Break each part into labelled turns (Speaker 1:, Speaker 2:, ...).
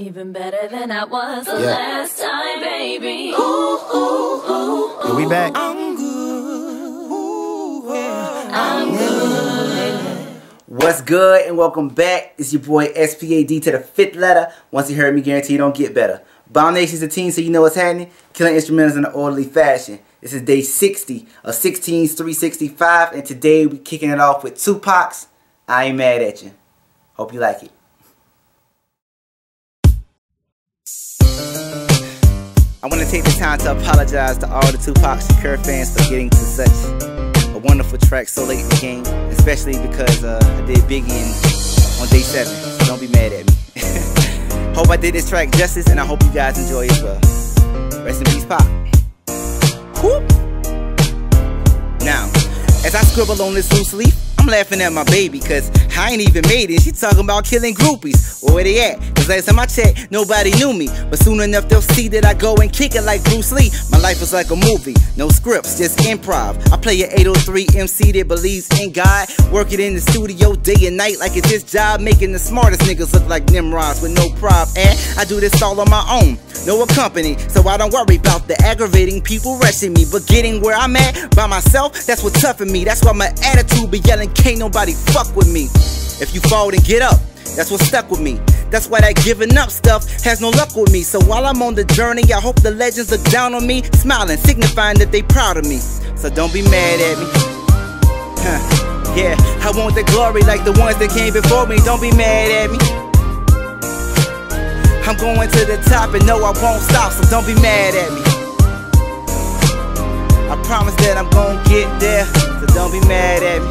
Speaker 1: Even better than I was the
Speaker 2: Yeah.
Speaker 1: last time, baby. Ooh, ooh, ooh,
Speaker 2: Are we back? What's good and welcome back. It's your boy SPAD to the fifth letter. Once you heard me, guarantee you don't get better. Bomb Nation's a team, so you know what's happening. Killing instrumentals in an orderly fashion. This is day 60 of 16's 365, and today we kicking it off with Tupac's I Ain't Mad At You. Hope you like it. I want to take the time to apologize to all the Tupac Shakur fans for getting to such a wonderful track so late in the game, especially because uh, I did Biggie in, on day seven. So don't be mad at me. hope I did this track justice, and I hope you guys enjoy as well. Rest in peace, Pac. Whoop. Now, as I scribble on this loose leaf, laughing at my baby, cause I ain't even made it. She talking about killing groupies. Well, where they at? Cause last time I checked, nobody knew me. But soon enough, they'll see that I go and kick it like Bruce Lee. My life is like a movie, no scripts, just improv. I play an 803 MC that believes in God. Work it in the studio day and night like it's his job. Making the smartest niggas look like Nimrods with no prop. And I do this all on my own, no company. So I don't worry about the aggravating people rushing me. But getting where I'm at by myself, that's what toughened me. That's why my attitude be yelling, can't nobody fuck with me. If you fall, then get up. That's what stuck with me. That's why that giving up stuff has no luck with me. So while I'm on the journey, I hope the legends look down on me, smiling, signifying that they proud of me. So don't be mad at me. Huh. Yeah, I want the glory like the ones that came before me. Don't be mad at me. I'm going to the top and no, I won't stop, so don't be mad at me. I promise that I'm gonna get there, so don't be mad at me.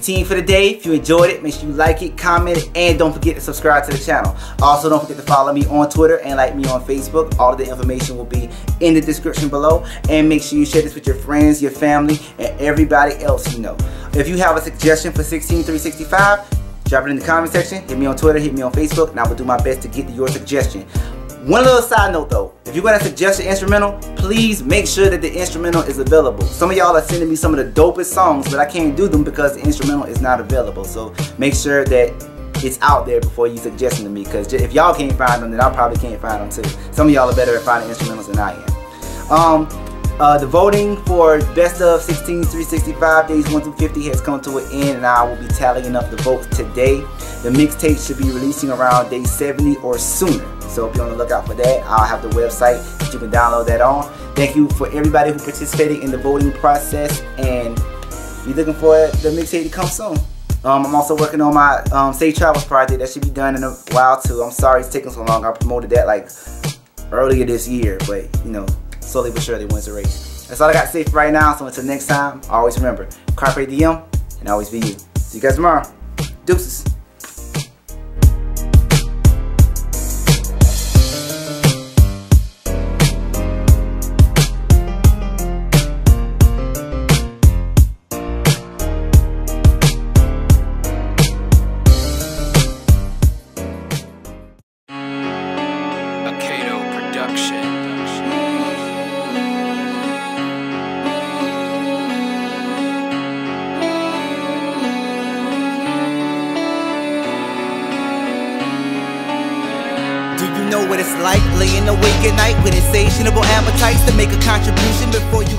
Speaker 2: 15 for the day. If you enjoyed it, make sure you like it, comment and don't forget to subscribe to the channel. Also, don't forget to follow me on Twitter and like me on Facebook. All the information will be in the description below. And make sure you share this with your friends, your family, and everybody else you know. If you have a suggestion for 16365, drop it in the comment section. Hit me on Twitter, hit me on Facebook, and I will do my best to get to your suggestion. One little side note though, if you're gonna suggest an instrumental, please make sure that the instrumental is available. Some of y'all are sending me some of the dopest songs, but I can't do them because the instrumental is not available. So make sure that it's out there before you suggest them to me, because if y'all can't find them, then I probably can't find them too. Some of y'all are better at finding instrumentals than I am. Um, uh, the voting for best of 16 365 days 1 through 50 has come to an end and I will be tallying up the votes today. The mixtape should be releasing around day 70 or sooner. So be on the lookout for that. I'll have the website that you can download that on. Thank you for everybody who participated in the voting process and be looking for the mixtape to come soon. Um, I'm also working on my um, Safe Travels project that should be done in a while too. I'm sorry it's taking so long. I promoted that like earlier this year, but you know, slowly but surely wins the race. That's all I got to say for right now. So until next time, always remember, carpe diem and always be you. See you guys tomorrow. Deuces.
Speaker 3: Production.
Speaker 2: Know what it's like laying awake at night with insatiable appetites to make a contribution before you